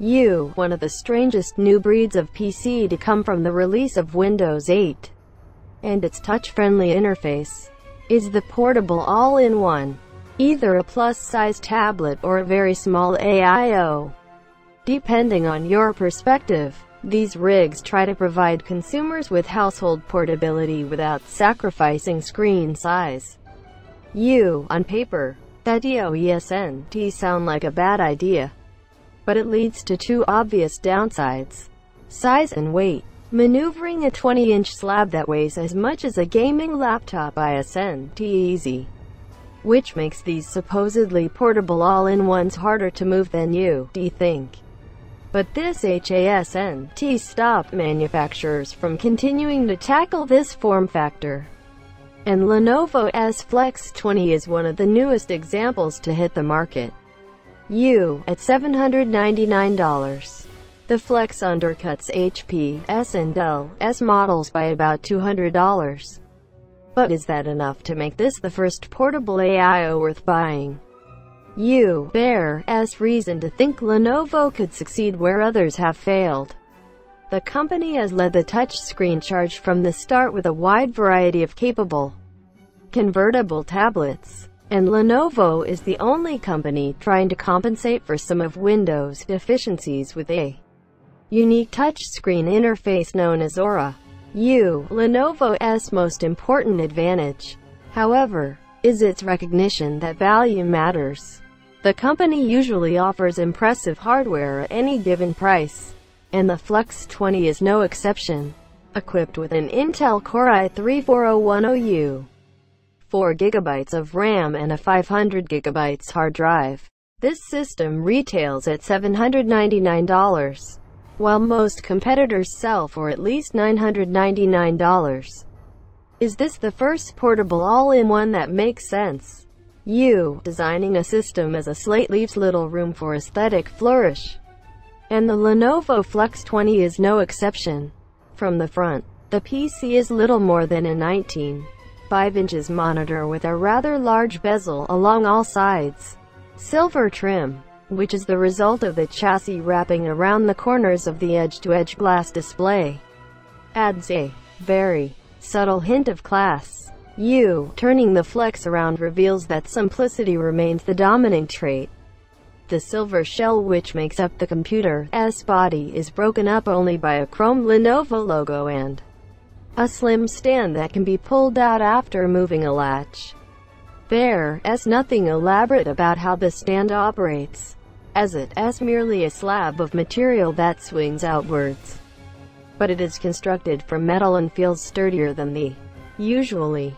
U, one of the strangest new breeds of PC to come from the release of Windows 8 and its touch-friendly interface, is the portable all-in-one, either a plus-size tablet or a very small AIO. Depending on your perspective, these rigs try to provide consumers with household portability without sacrificing screen size. U, on paper, that DOESNT sound like a bad idea. But it leads to two obvious downsides. Size and weight. Maneuvering a 20-inch slab that weighs as much as a gaming laptop isn't easy. Which makes these supposedly portable all-in-ones harder to move than you think. But this HASNT stopped manufacturers from continuing to tackle this form factor. And Lenovo S Flex 20 is one of the newest examples to hit the market. U, at $799. The Flex undercuts HP, S and Dell, S models by about $200. But is that enough to make this the first portable AIO worth buying? U, bear, as reason to think Lenovo could succeed where others have failed. The company has led the touchscreen charge from the start with a wide variety of capable, convertible tablets. And Lenovo is the only company trying to compensate for some of Windows' deficiencies with a unique touchscreen interface known as Aura. U, Lenovo's most important advantage, however, is its recognition that value matters. The company usually offers impressive hardware at any given price, and the Flex 20 is no exception. Equipped with an Intel Core i3-4010U, 4 GB of RAM and a 500 GB hard drive. This system retails at $799, while most competitors sell for at least $999. Is this the first portable all-in-one that makes sense? You, Designing a system as a slate leaves little room for aesthetic flourish. And the Lenovo Flex 20 is no exception. From the front, the PC is little more than a 19 5 inches monitor with a rather large bezel along all sides. Silver trim, which is the result of the chassis wrapping around the corners of the edge-to-edge -edge glass display, adds a very subtle hint of class. U, turning the flex around reveals that simplicity remains the dominant trait. The silver shell which makes up the computer's body is broken up only by a chrome Lenovo logo and a slim stand that can be pulled out after moving a latch. There is nothing elaborate about how the stand operates, as it is merely a slab of material that swings outwards. But it is constructed from metal and feels sturdier than the usually